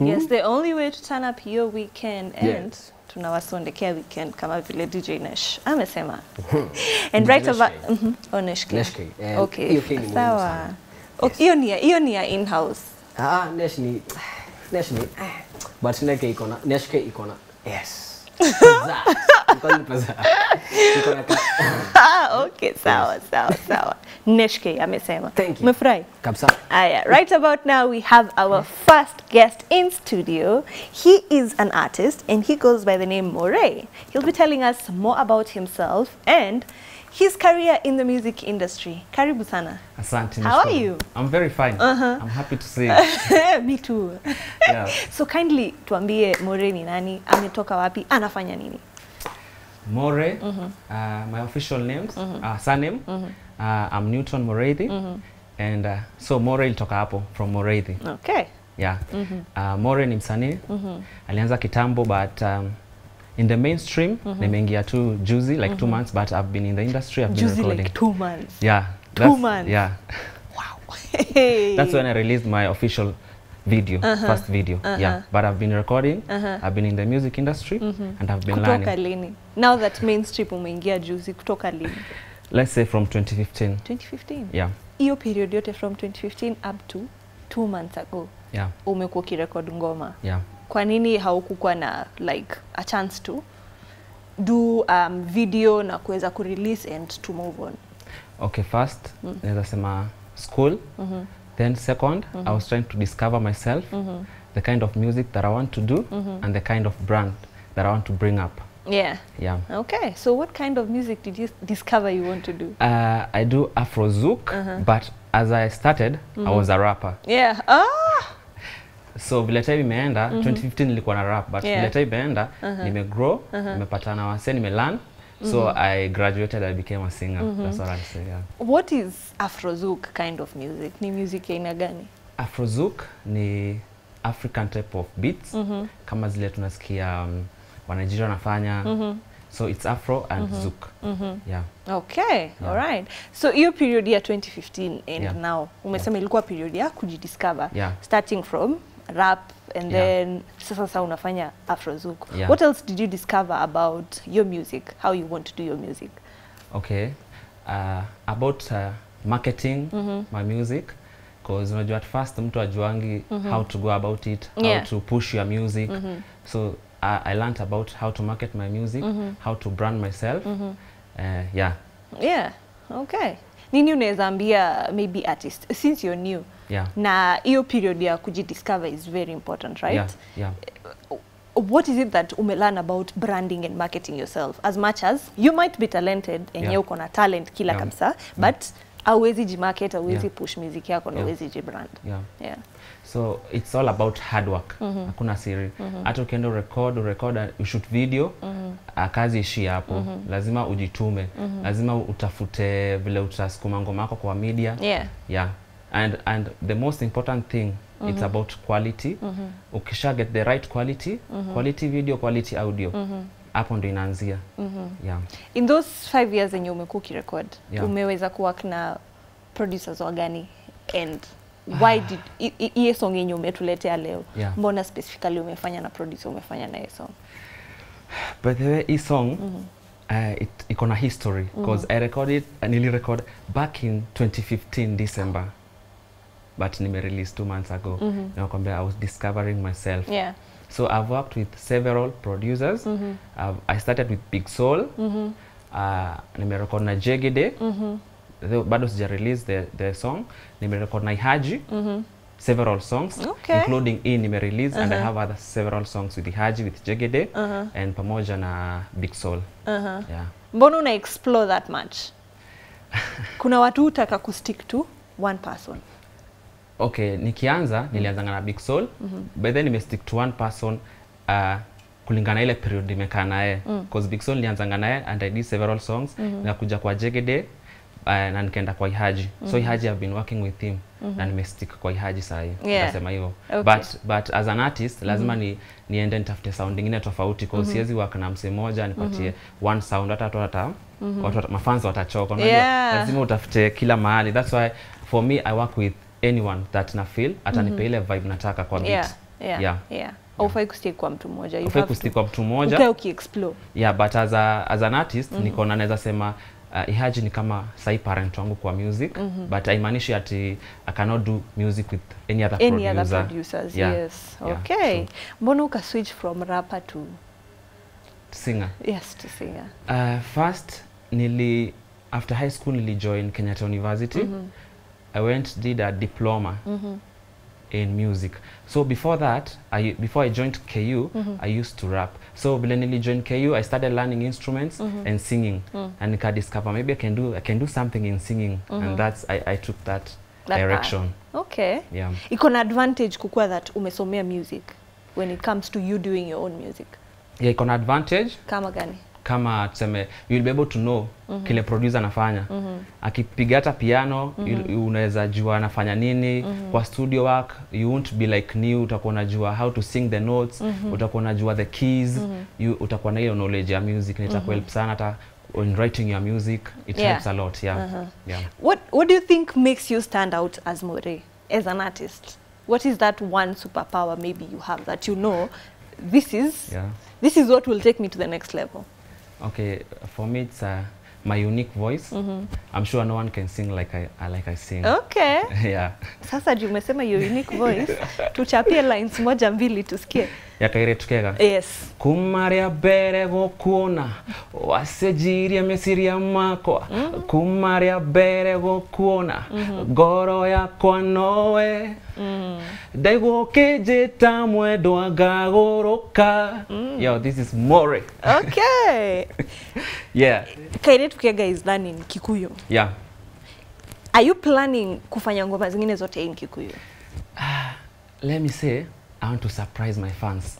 yes the only way to turn up your weekend Yeah. and tunawasondekea weekend kama vile dj Nesh amesema and right about mm -hmm. oh, Nesh King. eh, okay hiyo pia ni sawa hiyo ni hiyo ni ya in-house Ah, Nesh ni Nesh ni but Nesh iko na Neshke iko na yes. Ah, okay sawa sawa sawa neshke amesema Thank you. umefurahi kabisa. Aya, right about now we have our first guest in studio. He is an artist and he goes by the name Moray. He'll be telling us more about himself and his career in the music industry. Karibu sana. Asante. How are you? I'm very fine. I'm happy to see you. Me too. Yeah. So kindly tuambie Moray ni nani, ametoka wapi, anafanya nini? More, Mm -hmm. uh, my official names, mm -hmm. uh, surname, mm -hmm. uh, I'm Newton Moreithi. mm -hmm. And uh, so More ilitoka hapo from Moreithi. Okay. Yeah. Mm -hmm. Uh, More ni msanii. Alianza kitambo but um, in the mainstream mm -hmm. nimeingia tu juzi like mm -hmm. two months but I've been in the industry, I've been Juicy recording. like two months. yeah. Two months. Yeah. Wow. That's when I released my official video, uh -huh. first video. Uh -huh. Yeah, but I've been recording. Uh -huh. I've been in the music industry, mm -hmm. and I've been kutoka learning. lini? Now that mainstream umeingia juzi, kutoka lini? Let's say from 2015. 2015. Yeah, hiyo period yote from 2015 up to two months ago yeah, umekuwa ukirekod ngoma yeah. kwa nini haukukuwa na like a chance to do um, video na kuweza kurelease and to move on Okay, first mm. naweza sema school. Then second, I was trying to discover myself, mm -hmm. the kind of music that I want to do, mm -hmm. and the kind of brand that I want to bring up. yeah Yeah. okay so what kind of music did you discover you want to do Uh, I do Afro Zouk, uh -huh. but as I started, I was a rapper. yeah ah so vile time imeenda 2015 nilikuwa na rap but Yeah. vile time imeenda nimegrow nimepatana wase nimelearn so i graduated i became a singer. Mm -hmm. that's what i say yeah. What is afrozouk kind of music? Ni music ya aina gani? Afrozouk ni african type of beats. Mm -hmm. kama zile tunasikia um, wanigeria wanafanya. So it's afro and mm -hmm. zouk yeah. Okay all right. So hiyo period ya 2015 and Yeah. now umesema ilikuwa period ya kujidiscover. Yeah. starting from rap and Yeah. then sasa sasa unafanya afrozouk Yeah. what else did you discover about your music how you want to do your music okay uh, about uh, marketing mm -hmm. my music because unajua at first mtu ajuangi how to go about it how Yeah. to push your music Mm -hmm. so I, i learned about how to market my music mm -hmm. how to brand myself Mm -hmm. uh, yeah yeah okay nini unaweza ambia maybe artist since you're new yeah na hiyo period ya kujidiscover is very important right yeah yeah what is it that umelearn about branding and marketing yourself as much as you might be talented enye Yeah. uko na talent kila Yeah. kabisa but yeah. auwezi jimarket auwezi Yeah. push music yako na Yeah. auwezi jibrand yeah yeah. So it's all about hard work hakuna siri hata mm -hmm. ukienda urekod urekod ushoot video -hmm. kazi ishi hapo mm -hmm. lazima ujitume mm -hmm. lazima utafute vile utasukuma ngoma yako kwa media Yeah. yeah and and the most important thing Mm -hmm. it's about quality Mm -hmm. ukisha get the right quality mm -hmm. quality video quality audio hapo ndo inaanzia yeah in those five years yenye umekuwa ukirecord Yeah. umeweza kuwork na producers wagani and why did hiyo song yenye umetuletea leo? Yeah. mbona specifically umefanya na producer umefanya na hiyo song? By the way hii song mm -hmm. uh, it iko na history because mm -hmm. i recorded uh, nili record back in 2015 december but nime release two months ago. Mm -hmm. nakwambia i was discovering myself. Yeah. So i've worked with several producers. Mm I've, i started with big soul. Mm -hmm. uh, nimerecord na jegede Though bado sija release the, the song nimerecord na ihaji several songs Okay. including hii nime release and i have other several songs with ihaji with jegede uh -huh. and pamoja na big soul uh -huh. yeah. mbona una explore that much kuna watu hutaka kustick to one person okay nikianza nilianzanga na big soul mm -hmm. but then nimestick to one person uh, kulingana ile period nimekaa naye cause big soul nilianzanga naye and i did several songs mm -hmm. nikakuja kwa jegede uh, na nikaenda kwa ihaji mm -hmm. so ihaji i've been working with him mm -hmm. na nimestick kwa ihaji sahii Yeah. nasema hivyo Okay. but but as an artist lazima ni niende nitafute sound ingine tofauti kwa mm -hmm. siwezi work na msee mmoja nipatie mm -hmm. one sound hata watu hata watu wata- mafans watachoka unajua Yeah. lazima utafute kila mahali that's why for me i work with anyone that na feel atanipa ile vibe nataka kwa beat yeah, yeah, Yeah. yeah. Haufai kustick kwa mtu mmoja. Ufai have kustick kwa mtu mmoja ukae ukiexplore. yeah but as, a, as an artist mm -hmm. niko na naweza sema uh, Ihaji ni kama sai parent wangu kwa music mm -hmm. but haimaanishi ati I cannot do music with any other Any producer. other producers, Yeah. yes. Yeah, Okay. so- Mbona uka switch from rapper to singer yes to singer? uh, first nili after high school nili join Kenyatta University mm -hmm. I went did a diploma Mm -hmm. In music so before that I, before I joined KU mm -hmm. I used to rap so when I joined KU I started learning instruments mm -hmm. and singing Mm. and I discover maybe I can do I can do something in singing Mm -hmm. and that's I, I took that, That direction Okay. yeah Iko na advantage kukua that umesomea music when it comes to you doing your own music. yeah iko na advantage Kama gani? Kama tuseme you will be able to know Mhm. kile producer anafanya Mhm. akipiga hata piano you- unaweza jua anafanya nini kwa studio work you won't be like new utakuwa unajua how to sing the notes utakuwa unajua the keys you, utakuwa na hiyo knowledge ya music na itakuwa help sana hata in writing your music it Yeah. helps a lot yeah Uh-huh. yeah What What do you think makes you stand out as More as an artist? What is that one superpower maybe you have that you know this is yeah this is what will take me to the next level? Okay for me it's uh, my unique voice Mm -hmm. i'm sure no one can sing like i, I like i sing Okay. yeah Sasa juu umesema your unique voice, tuchapie lines moja mbili tusikie. Yakaire tukega Yes. kuma ria mbere gukuona wacenjirie meciria makwa. Kuma ria mbere gũkuona ngoro yakwa nowe. Ndaigua ũkĩnjĩta mwendwa ngagũrũka. Yo this is more Okay. yeah. Kaire Tukega is learning Kikuyu. yeah. Are you planning kufanya ngoma zingine zote in Kikuyu? let me say i want to surprise my fans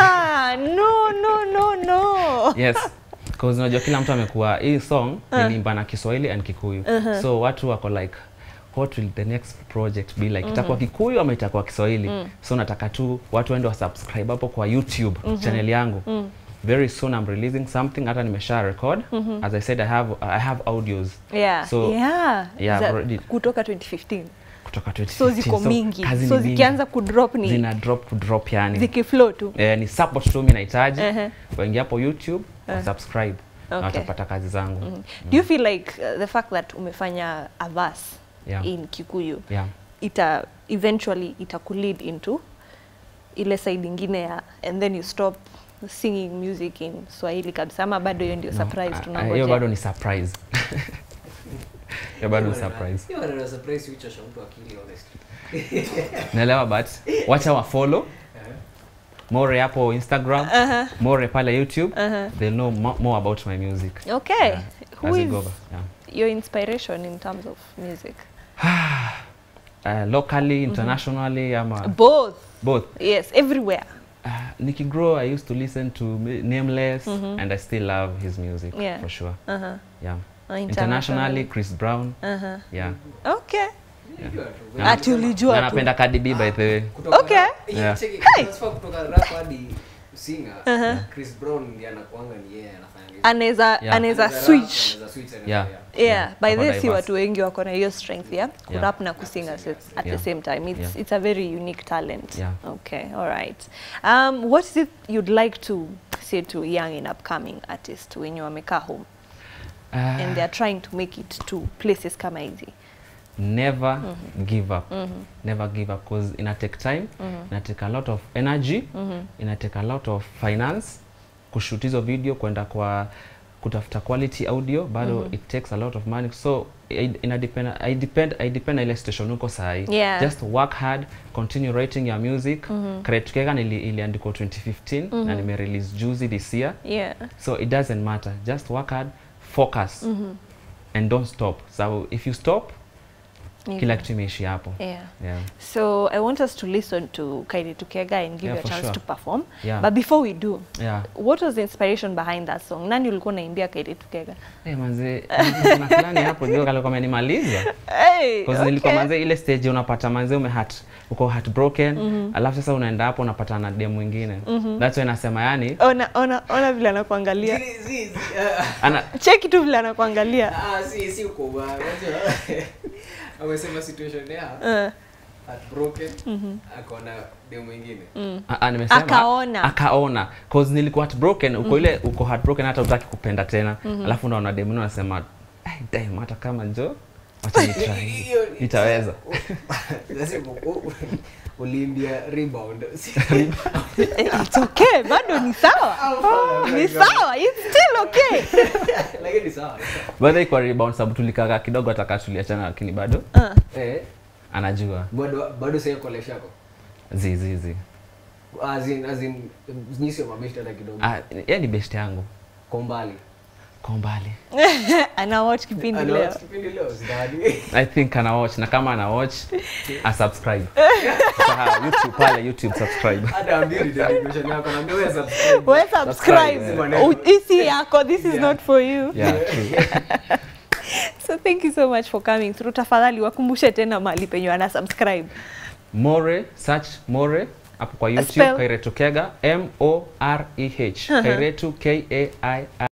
Ah, no, no, no, no. yes cause unajua kila mtu amekuwa hii song nilimba na Kiswahili and Kikuyu Uh -huh. so watu wako like what will the next project be like Mm -hmm. itakuwa Kikuyu ama itakuwa Kiswahili Mm. so nataka tu watu waende wa subscribe hapo kwa YouTube mm -hmm. channel yangu Mm. very soon I'm releasing something hata nimesha record as I said I have I have audios Yeah. So, yeah. yeah, kutoka 2015. Kutoka 2015 So ziko mingi. So, So zikianza kudrop ni zina drop ku drop yani. Zikiflow tu. eh, ni support tu mimi nahitaji. Ehe. waingia hapo YouTube wa subscribe na watapata kazi zangu. Do you feel like uh, the fact that umefanya a verse Yeah. in Kikuyu yeah. ita eventually itakulead into ile side ingine ya and then you stop singing music in Swahili kabisa ama bado hiyo ndio No, surprise ah, tunangoja. hiyo bado ni surprise hiyo bado surprise Hiyo mtu akili honestly. naelewa but wacha wa follow more hapo instagram Uh-huh. more pale youtube Uh-huh. they'll know mo more about my music Okay. Yeah, Who is yeah. your inspiration in terms of music? uh, locally internationally ama Both. both Yes, everywhere. uh, nikigrow i used to listen to Nameless mm -hmm. and i still love his music Yeah. for sure Uh-huh. yeah Uh, internationally chris brown Uh-huh. yeah Okay. Yeah. Yeah. Na- Ati ulijua na napenda Cardi B by the way Kutoka Okay. Yeah. Hey. transfer kutoka rap hadi singer. Uh-huh. Chris Brown ndiye anakuanga ni yeye anafanya. Anaweza Yeah. anaweza switch. Yeah. Yeah, by way, si watu wengi wako na hiyo strength ya kurap na kusinga at yeah. the same time. It's Yeah. it's a very unique talent. Yeah. Okay, all right. Um, what is it you'd like to say to young and upcoming artists wenye wamekaa home uh, and they are trying to make it to places kama hizi? never mm -hmm. give up mm -hmm. never give up because ina take time mm -hmm. ina take a lot of energy mm -hmm. ina take a lot of finance kushoot hizo video kwenda kwa kutafuta quality audio bado it takes a lot of money so i- ina depend i depend i depend na ile station uko sahi Yeah. just work hard continue writing your music mm -hmm. Create Kega nili iliandikwa 2015 mm -hmm. na nime release juzi this year Yeah. so it doesn't matter just work hard focus. Mm-hmm. And don't stop. So if you stop kila kitu imeishi hapo Yeah. yeah. So I want us to listen to Kairi Tukega and give Yeah, you a chance sure. to perform. Yeah. But before we do, Yeah. what was the inspiration behind that song? Nani ulikuwa unaimbia Kairi Tukega? Hey, manze na fulani hapo juu kalikuwa amenimaliza Hey, okay. nilikuwa manze ile stage unapata manze ume heart uko heartbroken alafu sasa unaenda hapo unapata na dem mwingine that's why nasema yani Ona, ona, ona vile anakuangalia. Ah, ana Cheki tu vile anakuangalia. ah, si- si uko ubaya. Amesema situation ya Uh, heartbroken akaona demu mwingine. Akaona. akaona. Cause nilikuwa heartbroken. Uko ile uko heartbroken hata utaki kupenda tena. Alafu unaona demu unasema damn hata kama njo wacha nitry Hiyo- nitaweza. Uliimbia rebound. It's okay, bado ni sawa. Ni sawa, it's still okay. lakini sawa. By kwa rebound sababu tulikaka kidogo ataka tuliachana lakini bado. Uh, eh? Anajua. Bado bado sasa college yako? Zizizi as in as in nyisi mabeshte hata kidogo? Ah, yeye ni best yangu. Kwa mbali kwa mbali ana watch kipindi Ana leo. watch kipindi leo i think ana watch na kama ana watch a subscribe youtube pale youtube subscribe Ada ambiri dedication yako naambia wewe subscribe Wewe subscribe. This is yako, this is Yeah. not for you. yeah true So thank you so much for coming through. Tafadhali wakumbushe tena mahali penye wana subscribe. more search more hapo kwa youtube Spell. kairetu kega m o r e h kairetu k a i